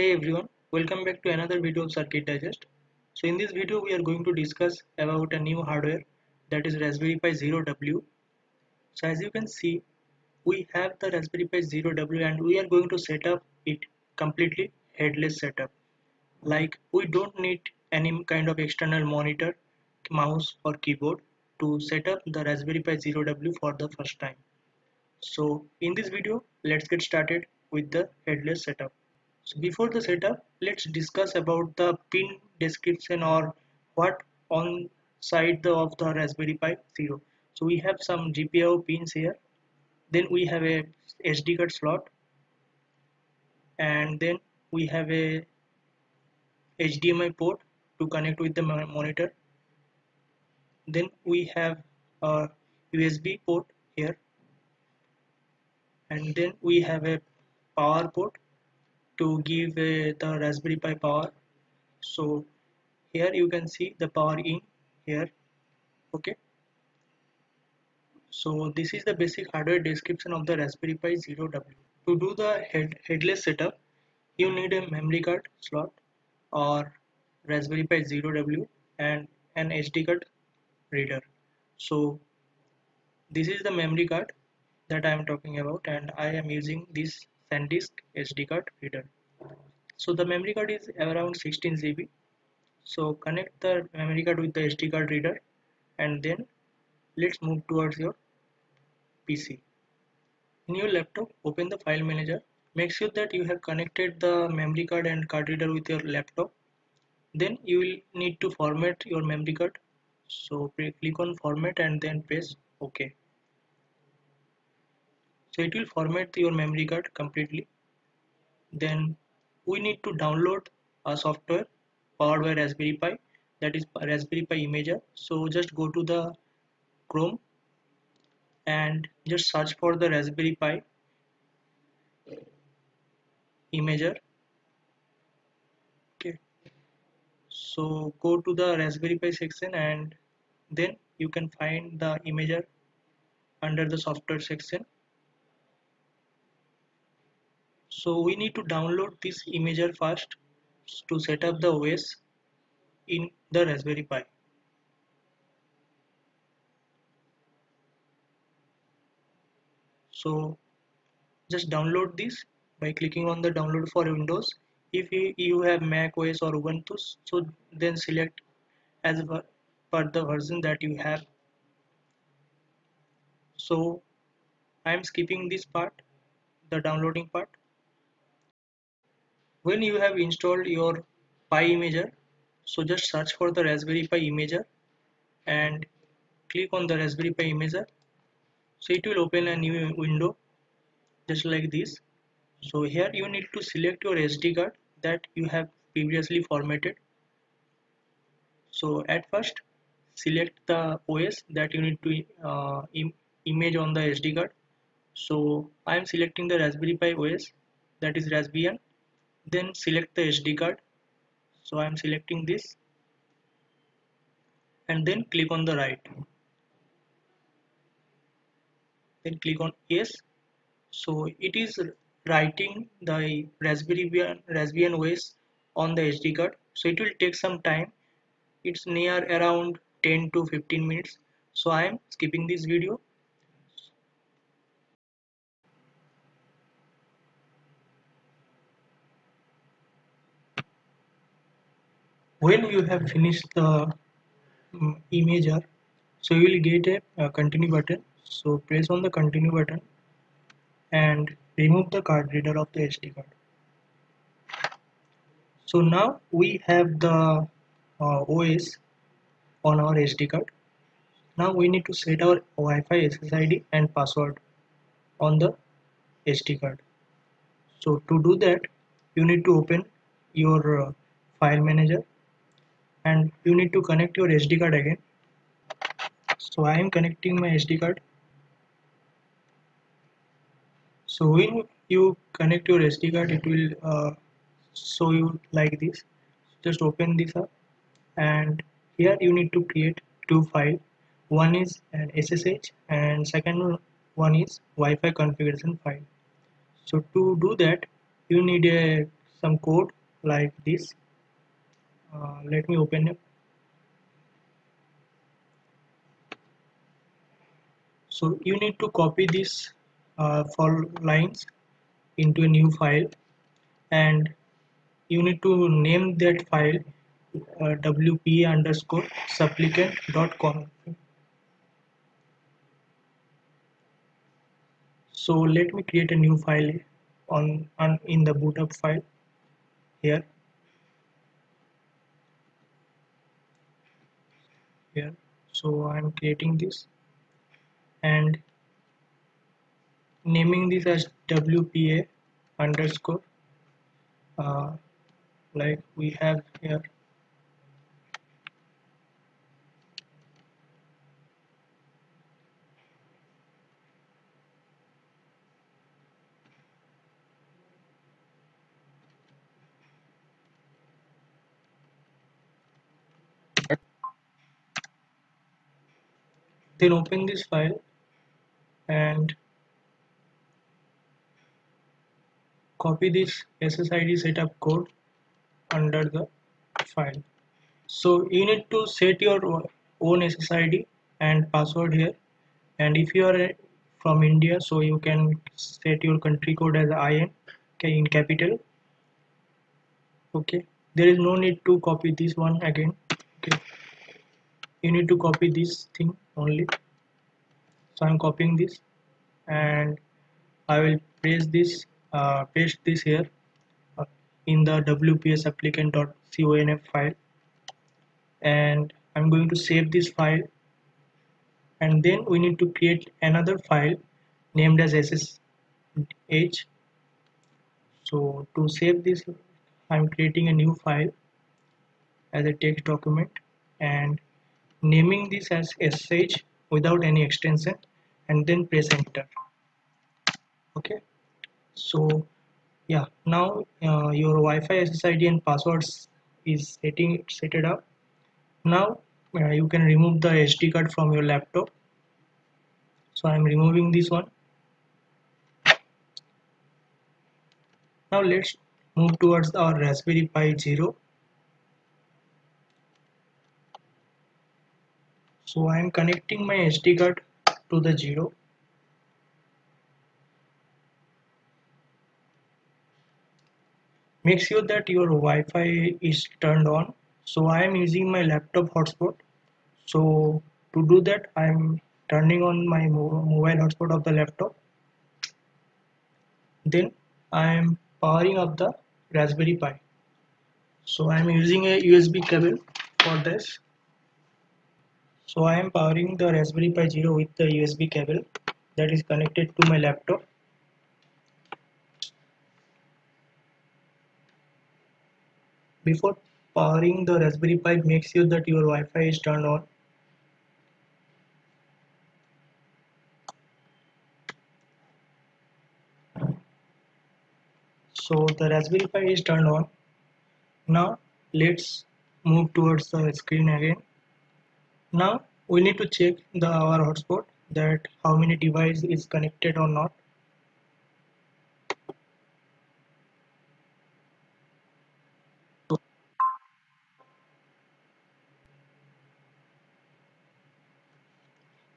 Hey everyone, welcome back to another video of Circuit Digest. So in this video we are going to discuss about a new hardware that is Raspberry Pi Zero W. So as you can see we have the Raspberry Pi Zero W and we are going to set up it completely headless setup. Like we don't need any kind of external monitor, mouse or keyboard to set up the Raspberry Pi Zero W for the first time. So in this video let's get started with the headless setup. So before the setup, let's discuss about the pin description or what on side of the Raspberry Pi Zero. So we have some GPIO pins here. Then we have a SD card slot, and then we have a HDMI port to connect with the monitor. Then we have a USB port here, and then we have a power port to give uh, the Raspberry Pi power. So here you can see the power in here. Okay. So this is the basic hardware description of the Raspberry Pi Zero W. To do the head headless setup you need a memory card slot or Raspberry Pi Zero W and an SD card reader. So this is the memory card that I am talking about and I am using this SanDisk SD card reader. So the memory card is around 16 GB. So connect the memory card with the SD card reader and then let's move towards your PC. In your laptop, open the file manager. Make sure that you have connected the memory card and card reader with your laptop. Then you will need to format your memory card. So click on format and then press OK so it will format your memory card completely. Then we need to download a software powered by Raspberry Pi that is Raspberry Pi Imager. So just go to the Chrome and just search for the Raspberry Pi Imager. Okay. So go to the Raspberry Pi section and then you can find the Imager under the software section so we need to download this imager first to set up the OS in the Raspberry Pi. So just download this by clicking on the download for Windows. If you, have Mac OS or Ubuntu so then select as per the version that you have. So I am skipping this part the downloading part when you have installed your pi imager so just search for the raspberry pi imager and click on the raspberry pi imager. So it will open a new window just like this. So here you need to select your SD card that you have previously formatted. So at first select the OS that you need to uh, Im image on the SD card. So I am selecting the Raspberry Pi OS that is Raspbian then select the SD card. So I am selecting this. And then click on the right. Then click on yes. So it is writing the Raspberry Raspbian OS on the SD card. So it will take some time. It's near around 10 to 15 minutes. So I am skipping this video when you have finished the um, imager so you will get a, a continue button. So press on the continue button and remove the card reader of the SD card. So now we have the uh, OS on our SD card. Now we need to set our Wi-Fi SSID and password on the SD card. So to do that you need to open your uh, file manager and you need to connect your SD card again. So I am connecting my SD card. So when you connect your SD card it will uh, show you like this. Just open this up. And here you need to create two files one is an SSH and second one is Wi-Fi configuration file. So to do that you need a some code like this uh, let me open it. So you need to copy this uh, for lines into a new file and you need to name that file uh, wpa underscore supplicant.conf so let me create a new file on, on in the boot up file here here. So I'm creating this and naming this as WPA underscore. Uh, like we have here then open this file. And copy this SSID setup code under the file. So you need to set your own SSID and password here. And if you are uh, from India so you can set your country code as IN okay, in capital. Okay. There is no need to copy this one again. Okay. You need to copy this thing only. So I'm copying this and I will paste this uh, paste this here uh, in the wpa supplicant.conf file. And I'm going to save this file. And then we need to create another file named as ssh so to save this I'm creating a new file as a text document. And naming this as sh without any extension and then press enter. Okay? So yeah now uh, your Wi-Fi SSID and passwords is setting set it up. Now uh, you can remove the SD card from your laptop. So I'm removing this one. Now let's move towards our Raspberry Pi Zero so I am connecting my SD card to the zero. Make sure that your Wi-Fi is turned on. So I am using my laptop hotspot. So to do that I am turning on my mobile hotspot of the laptop. Then I am powering up the Raspberry Pi. So I am using a USB cable for this so I am powering the Raspberry Pi Zero with the USB cable that is connected to my laptop. Before powering the Raspberry Pi, make sure that your Wi-Fi is turned on. So the Raspberry Pi is turned on. Now let's move towards the screen again now we need to check the our hotspot that how many device is connected or not.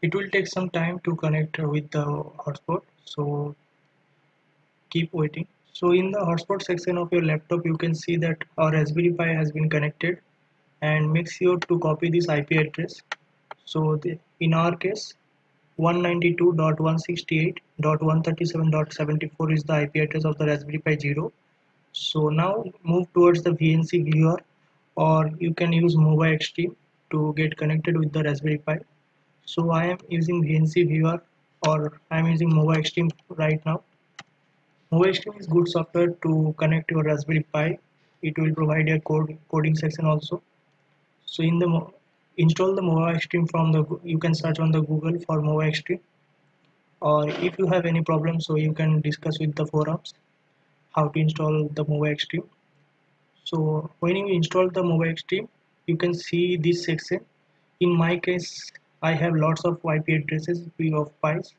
It will take some time to connect with the hotspot so keep waiting. So in the hotspot section of your laptop you can see that our Raspberry Pi has been connected and make sure to copy this IP address. So the, in our case 192.168.137.74 is the IP address of the Raspberry Pi Zero. So now move towards the VNC viewer or you can use MobaXterm to get connected with the Raspberry Pi. So I am using VNC viewer or I am using MobaXterm right now. MobaXterm is good software to connect your Raspberry Pi. It will provide a code coding section also so in the install the MobaXterm from the you can search on the Google for MobaXterm or if you have any problem so you can discuss with the forums how to install the MobaXterm so when you install the MobaXterm you can see this section. In my case I have lots of IP addresses of pies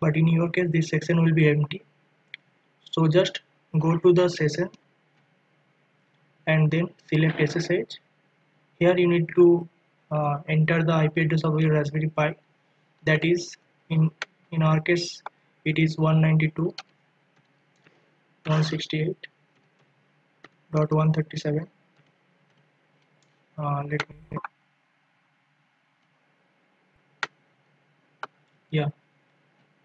but in your case this section will be empty. So just go to the session and then select SSH here you need to uh, enter the IP address of your Raspberry Pi. That is in in our case it is 192.168.137 uh, let me yeah.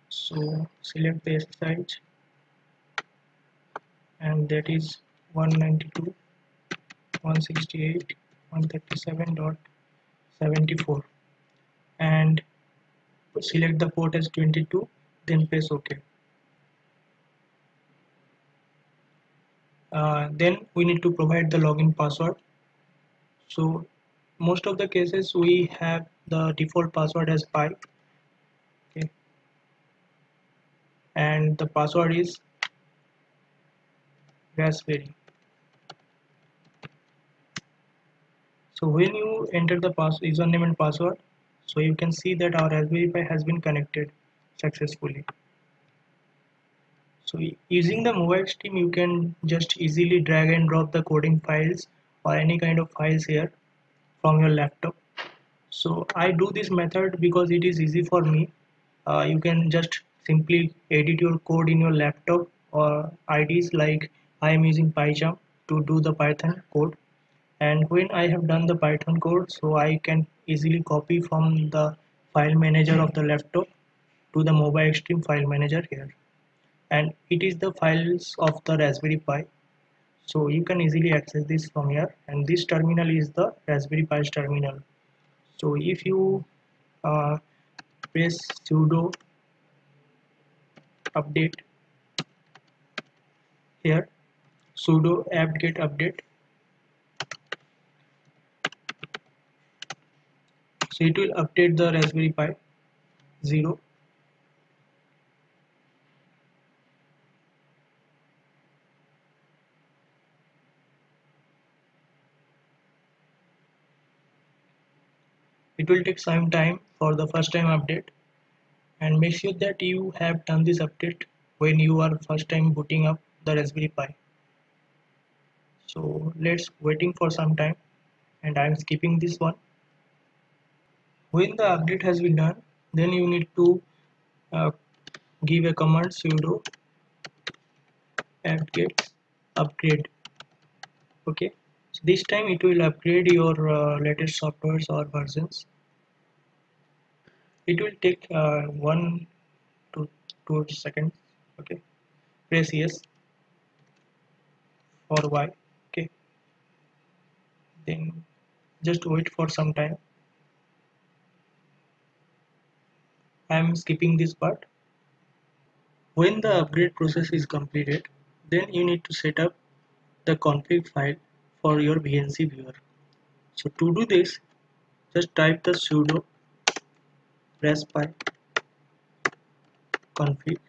So select the SSH and that is 192.168.137.74 and select the port as 22 then press ok. Uh, then we need to provide the login password. So most of the cases we have the default password as pi okay? And the password is raspberry so when you enter the username and password so you can see that our raspberry pi has been connected successfully. So using the MobaXterm you can just easily drag and drop the coding files or any kind of files here from your laptop. So I do this method because it is easy for me. Uh, you can just simply edit your code in your laptop or IDEs like I am using PyCharm to do the Python code and when I have done the Python code so I can easily copy from the file manager of the laptop to the MobaXterm file manager here. And it is the files of the Raspberry Pi. So you can easily access this from here. And this terminal is the Raspberry Pi's terminal. So if you uh, press sudo update here sudo apt-get update so it will update the raspberry pi 0 it will take some time for the first time update. And make sure that you have done this update when you are first time booting up the Raspberry Pi. So let's waiting for some time. And I am skipping this one when the update has been done then you need to uh, give a command sudo apt-get upgrade. Okay? So this time it will upgrade your uh, latest softwares or versions. It will take uh, one to two seconds. Okay? Press yes for y. Okay? Then just wait for some time I am skipping this part. When the upgrade process is completed then you need to set up the config file for your VNC viewer. So to do this just type the sudo raspi config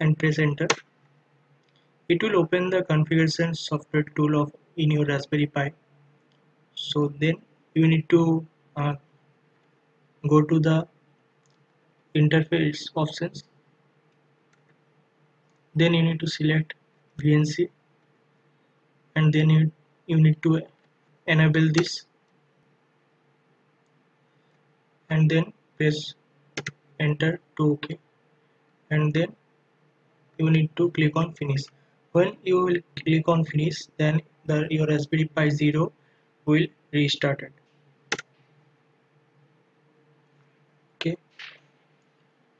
and press enter. It will open the configuration software tool of in your raspberry pi. So then you need to uh, go to the interface options. Then you need to select VNC and then you, you need to enable this. And then press enter to ok. And then you need to click on finish. When you will click on finish then the your raspberry pi 0 will restart it okay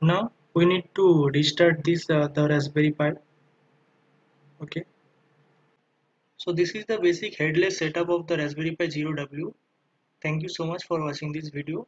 now we need to restart this uh, the raspberry pi. Okay. So this is the basic headless setup of the raspberry pi 0w thank you so much for watching this video